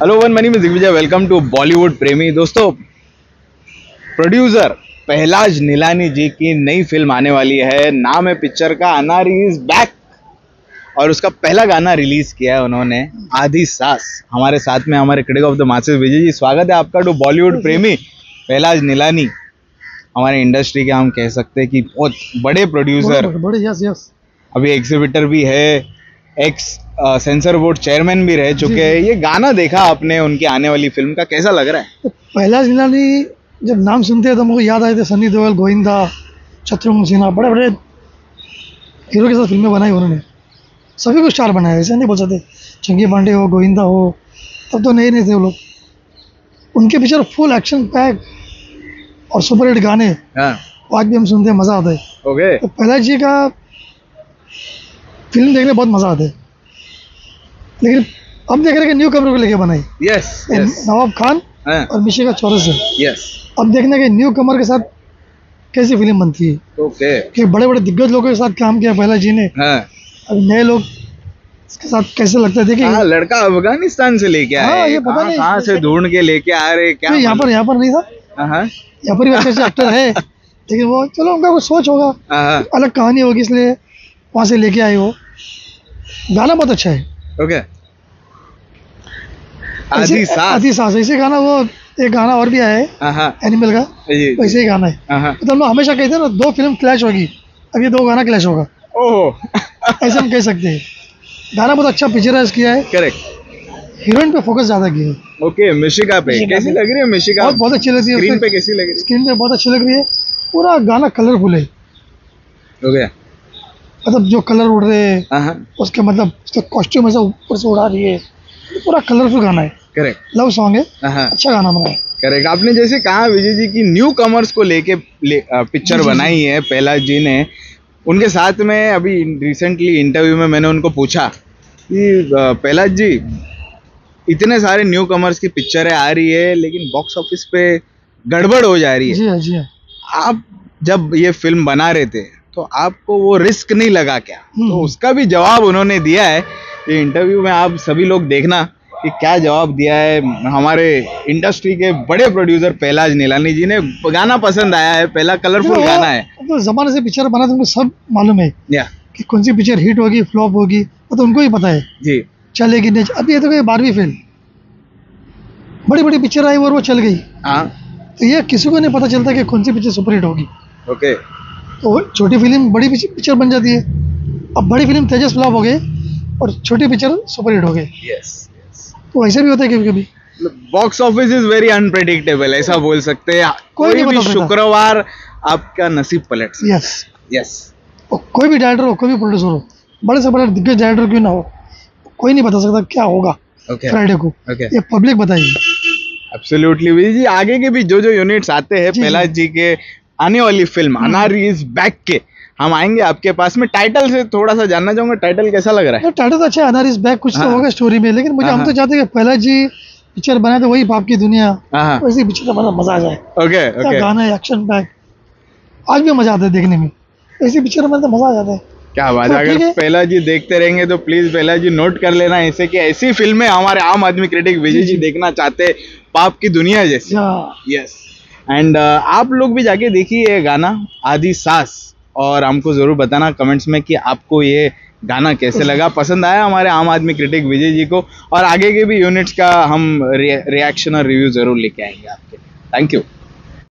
Hello one money में Digvijay welcome to Bollywood प्रेमी दोस्तों प्रोड्यूसर पहलाज नीलानी जी की नई फ़िल्म आने वाली है। नाम है पिक्चर का अनारी इज़ बैक और उसका पहला गाना रिलीज़ किया है उन्होंने आधी सास। हमारे साथ में हमारे critic of the masses Vijay ji स्वागत है आपका टू बॉलीवुड प्रेमी पहलाज नीलानी हमारे इंडस्ट्री के हम कह सकते हैं कि बहुत बड़े प्रोड्यूसर बड़े बड़े यस यस अभी एग्जिबिटर भी है एक्स सेंसर बोर्ड चेयरमैन भी रह चुके हैं। ये गाना देखा आपने उनकी आने वाली फ़िल्म का? कैसा लग रहा है? तो पहला जिलानी जब नाम सुनते हैं तो मुझे याद आए थे सनी देओल गोविंदा शत्रुघ्न सिन्हा बड़े बड़े हीरो के साथ फ़िल्में बनाई उन्होंने। सभी को स्टार बनाया ऐसे नहीं बोल सकते। चंगी पांडे हो गोविंदा हो तब तो नए नहीं थे वो लोग। उनके पीछे फुल एक्शन पैक और सुपर हिट गाने हाँ। आज भी हम सुनते हैं मज़ा आता है। ओके तो पहला जी का फ़िल्म देखने में बहुत मज़ा आता है। लेकिन अब देख रहे हैं कि न्यू कमर को लेके बनाई। यस नवाब खान हाँ। और मिशिका चौरस है यस अब देखने के न्यू कमर के साथ कैसी फ़िल्म बनती है। ओके कि बड़े बड़े दिग्गज लोगों के साथ काम किया पहला जी ने हाँ। अब नए लोग इसके साथ कैसे लगता है? देखिए हाँ लड़का अफ़गानिस्तान से लेके हाँ, आए ये पता कहाँ नहीं। कहाँ से ढूंढ के लेके आ रहे क्या यहाँ पर यहाँ पर नहीं था। यहाँ पर भी अच्छे अच्छे एक्टर है। लेकिन वो चलो उनका कुछ सोच होगा। अलग कहानी होगी इसलिए वहाँ से लेके आए वो। गाना बहुत अच्छा है। ओके आधी सास। आधी सास ऐसे गाना वो एक गाना और भी आया है हाँ हाँ एनिमल का वैसे ही गाना है। हाँ हाँ तो हम लोग हमेशा कहते हैं ना दो फ़िल्म क्लैश होगी। अब ये दो गाना क्लैश होगा। ओह। ऐसे हम कह सकते हैं। गाना बहुत अच्छा पिक्चराइज किया है। करेक्ट हीरोइन पे फोकस ज़्यादा किया है। ओके मिशिका पे। कैसी लग रही है मिशिका? बहुत बहुत अच्छी लगती है स्क्रीन पे कैसी लग रही है? स्क्रीन पे बहुत अच्छी लग रही है। पूरा गाना कलरफुल है। है ओके मतलब जो कलर उड़ रहे हैं हाँ हाँ। उसके मतलब उसका कॉस्ट्यूम ऐसा ऊपर से उड़ा रही है। पूरा कलरफुल गाना है। करेक्ट लव सॉन्ग है। हाँ अच्छा गाना बना है करेक्ट आपने जैसे कहा विजय जी की न्यू कमर्स को लेके ले, पिक्चर बनाई है पहला जी ने उनके साथ में अभी रिसेंटली इंटरव्यू में मैंने उनको पूछा कि पहला जी इतने सारे न्यू कमर्स की पिक्चरें आ रही है लेकिन बॉक्स ऑफ़िस पे गड़बड़ हो जा रही है। जी हाँ जी हाँ। आप जब ये फ़िल्म बना रहे थे तो आपको वो रिस्क नहीं लगा क्या? हम्म। तो उसका भी जवाब उन्होंने दिया है। ये इंटरव्यू में आप सभी लोग देखना कि क्या जवाब दिया है। हमारे इंडस्ट्री के बड़े प्रोड्यूसर पहलाज नीलानी जी ने। गाना पसंद आया है पहला कलरफुल गाना है। तो जमाने से पिक्चर बना तो उनको सब मालूम है या कि कौन सी पिक्चर हिट होगी फ्लॉप होगी वो तो उनको ही पता है। जी। चलेगी नहीं। अभी ये तो बारहवीं फेल बड़ी बड़ी पिक्चर आई और वो चल गई। हाँ। तो ये किसी को नहीं पता चलता कि कौन सी पिक्चर सुपर हिट होगी। ओके तो छोटी फ़िल्म बड़ी पिक्चर बन जाती है। अब बड़ी फ़िल्म तेजस फ्लॉप हो गई और छोटी पिक्चर सुपर हिट हो गई यस तो ऐसा भी होता है कभी कभी box office is very unpredictable ऐसा बोल सकते हैं। कोई कोई भी शुक्रवार आपका नसीब पलट यस यस कोई भी डायरेक्टर हो कोई भी प्रोड्यूसर हो बड़े से बड़े दिग्गज डायरेक्टर क्यों ना हो कोई नहीं बता सकता क्या होगा ओके फ्राइडे को। ओके ये पब्लिक बताएगी। एब्सोल्युटली विजय जी आगे के भी जो जो यूनिट्स आते हैं पहला। जी के आने वाली फ़िल्म अनारी इज़ बैक के। हम आएँगे आपके पास में। टाइटल से थोड़ा सा जानना चाहूँगा टाइटल कैसा लग रहा है? टाइटल तो अच्छा है अनार इज़ बैक कुछ तो हाँ। होगा स्टोरी में लेकिन मुझे हाँ, हम तो हाँ। चाहते हैं कि पहला जी पिक्चर बनाए तो वही बाप की दुनिया। हाँ वैसी पिक्चर का मतलब मज़ा आ जाए। ओके ओके गाना है एक्शन पैक आज भी मज़ा आता है देखने में। ऐसी पिक्चर में तो मज़ा आ जाता है। क्या बात है तो अगर पहला जी देखते रहेंगे तो प्लीज़ पहला जी नोट कर लेना ऐसे कि ऐसी फ़िल्में हमारे आम आदमी क्रिटिक विजय जी देखना चाहते हैं पाप की दुनिया जैसी। हाँ यस एंड आप लोग भी जाके देखिए ये गाना आदि सास। और हमको ज़रूर बताना कमेंट्स में कि आपको ये गाना कैसे लगा। पसंद आया हमारे आम आदमी क्रिटिक विजय जी को। और आगे के भी यूनिट्स का हम रिएक्शन और रिव्यू ज़रूर लेके आएँगे आपके थैंक यू